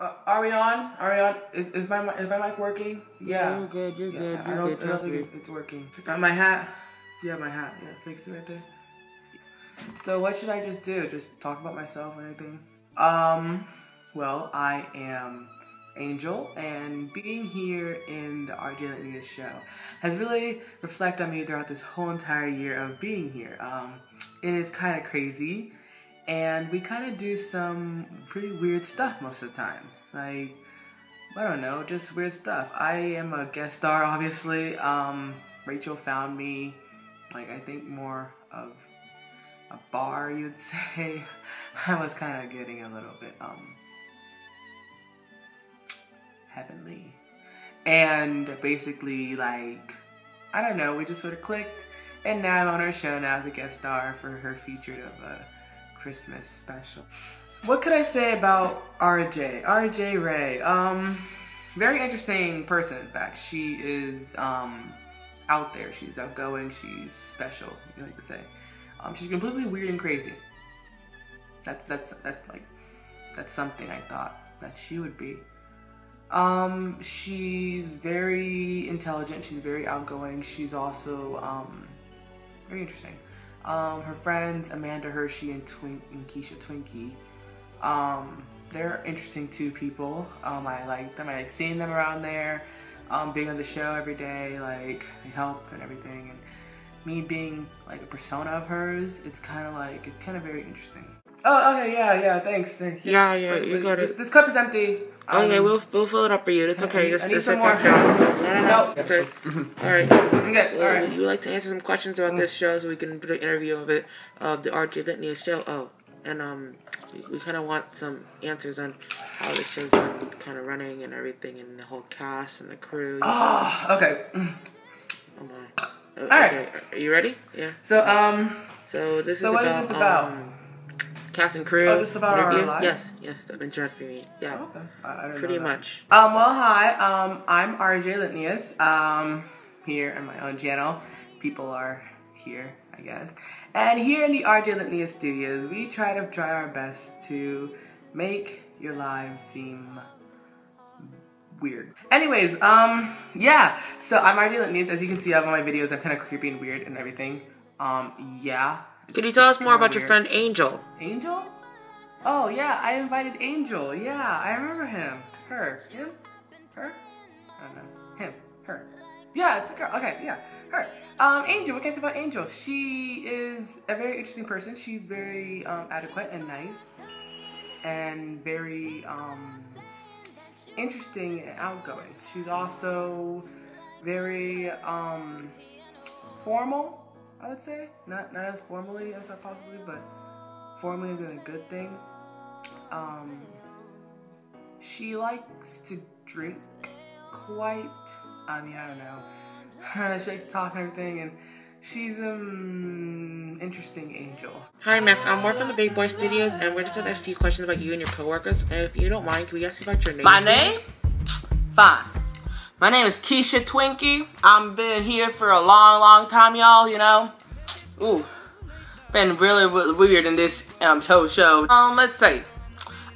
Uh, are we on? Are we on? Is, is my is my mic working? Yeah. You're good, you're Yeah, good, I you're don't, good, I don't think it's, it's working. Uh, my hat. Yeah, my hat. Yeah, fix it right there. So what should I just do? Just talk about myself or anything? Um, well, I am Angel, and being here in the RJ Lanier show has really reflected on me throughout this whole entire year of being here. Um, it is kind of crazy, and we kind of do some pretty weird stuff most of the time. Like, I don't know, just weird stuff. I am a guest star, obviously. Um, Rachel found me, like, I think more of a bar, you'd say. I was kind of getting a little bit, um, heavenly. And basically, like, I don't know, we just sort of clicked. And now I'm on her show now as a guest star for her featured of a Christmas special. What could I say about RJ? RJ Ray. Um, very interesting person, in fact. She is, um, out there. She's outgoing. She's special, you know you could say. Um, she's completely weird and crazy. That's, that's, that's like, that's something I thought that she would be. Um, she's very intelligent. She's very outgoing. She's also um, very interesting. Um, her friends Amanda Hershey and Twink and Keisha Twinkie. Um, they're interesting two people. Um, I like them. I like seeing them around there. Um, being on the show every day, like they help and everything. And me being like a persona of hers, it's kind of like it's kind of very interesting. Oh, okay, yeah, yeah. Thanks, thanks. Yeah, yeah, you got it. This, this cup is empty. Okay, Um, we'll we'll fill it up for you. It's I okay. need- Just I need some more. No, no, no. Nope. That's it. All right. Okay, Well, all right. Would you like to answer some questions about this show so we can do an interview of it of the RJ Litnias show? Oh, and um, we, we kind of want some answers on how this show's been kind of running and everything, and the whole cast and the crew. Oh, okay. Oh my. All right. okay. Are you ready? Yeah. So, um, So this So is what is about, this about? Um, cast and crew. Oh, just about our lives? Yes, yes. Stop interrupting me. Yeah. okay. I, I Pretty much. Um, well, hi. Um, I'm RJ Litnias. Um, here on my own channel. People are here, I guess. And here in the RJ Litnias studios, we try to try our best to make your lives seem weird. Anyways, um, yeah. So I'm RJ Litnias. As you can see, I have on my videos. I'm kind of creepy and weird and everything. Um, yeah. Can you tell us more about your friend Angel? Angel? Oh yeah, I invited Angel. Yeah, I remember him. Her. Him? Her? I don't know. Him. Her. Yeah, it's a girl. Okay, yeah. Her. Um, Angel, what can I say about Angel? She is a very interesting person. She's very um, adequate and nice. And very um, interesting and outgoing. She's also very um, formal, I would say. Not not as formally as I possibly, but formally isn't a good thing. Um, she likes to drink quite. I mean, I don't know. she likes to talk and everything, and she's um interesting angel. Hi, Miss. I'm more from the Big Boy Studios, and we're just gonna ask a few questions about you and your coworkers. And if you don't mind, can we ask you about your name? My name? please? Fine. My name is Keisha Twinkie. I'm been here for a long, long time, y'all. You know. Ooh, been really, weird in this um show. Show. Um, let's see.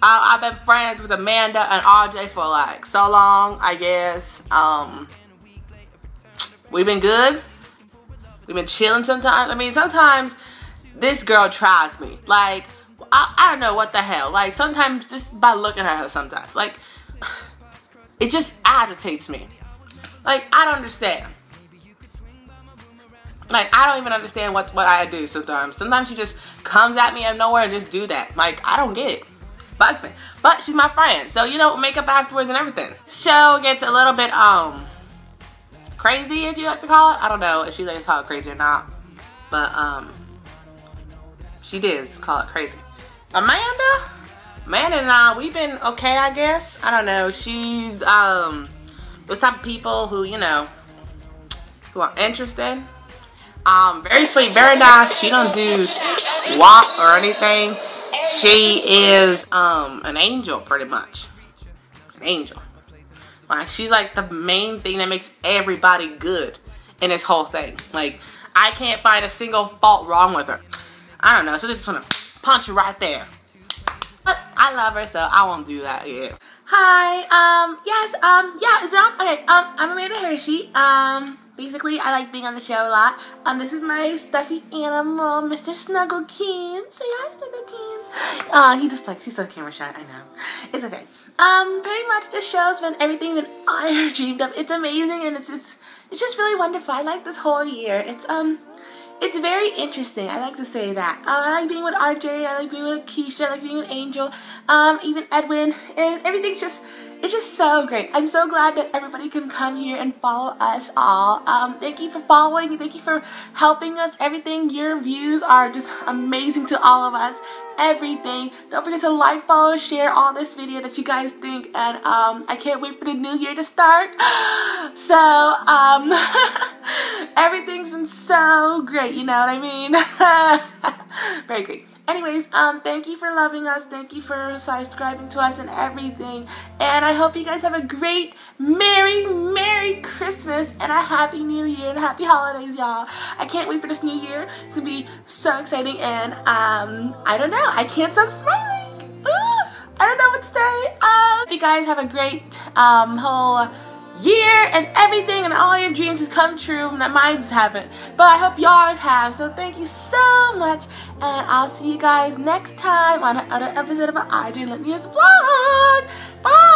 I, I've been friends with Amanda and RJ for like so long. I guess. Um, we've been good. We've been chilling sometimes. I mean, sometimes this girl tries me. Like, I, I don't know what the hell. Like, sometimes just by looking at her, sometimes. Like, it just agitates me. Like, I don't understand. Like, I don't even understand what, what I do sometimes. Sometimes she just comes at me out of nowhere and just do that. Like, I don't get it. Bugs me. But she's my friend. So, you know, make up afterwards and everything. Show gets a little bit, um, crazy, as you like to call it. I don't know if she likes to call it crazy or not. But, um, she does call it crazy. Amanda? Amanda and I, we've been okay, I guess. I don't know. She's, um, those type of people who, you know, who are interested. Um, very sweet, very nice. She don't do swap or anything. She is, um, an angel, pretty much. An angel. Like, she's like the main thing that makes everybody good in this whole thing. Like, I can't find a single fault wrong with her. I don't know, so I just want to punch her right there. But I love her, so I won't do that yet. Hi, um, yes, um, yeah, is on? Okay, um, I'm Amanda Hershey. Um, basically, I like being on the show a lot. Um, this is my stuffy animal, Mr. Snugglekin. Say hi, Snugglekin. Uh, he just likes, he's so camera shy, I know. It's okay. Um, pretty much the show's been everything that I dreamed of. It's amazing and it's just, it's just really wonderful. I like this whole year. It's, um, it's very interesting. I like to say that. Uh, I like being with RJ. I like being with Keisha. I like being with Angel. Um, even Edwin, and everything's just it's just so great. I'm so glad that everybody can come here and follow us all. Um, thank you for following. Thank you for helping us. Everything. Your views are just amazing to all of us. Everything. Don't forget to like, follow, share all this video that you guys think. And um, I can't wait for the new year to start. So um, everything's so great. You know what I mean? Very great. Anyways, um, thank you for loving us. Thank you for subscribing to us and everything. And I hope you guys have a great, Merry, Merry Christmas and a Happy New Year and Happy Holidays, y'all. I can't wait for this new year to be so exciting and, um, I don't know. I can't stop smiling. Ooh, I don't know what to say. Um, you guys have a great, um, whole year and everything and all your dreams have come true. Mine's haven't, but I hope yours have. So thank you so much, and I'll see you guys next time on another episode of our RJ Litnias vlog. Bye.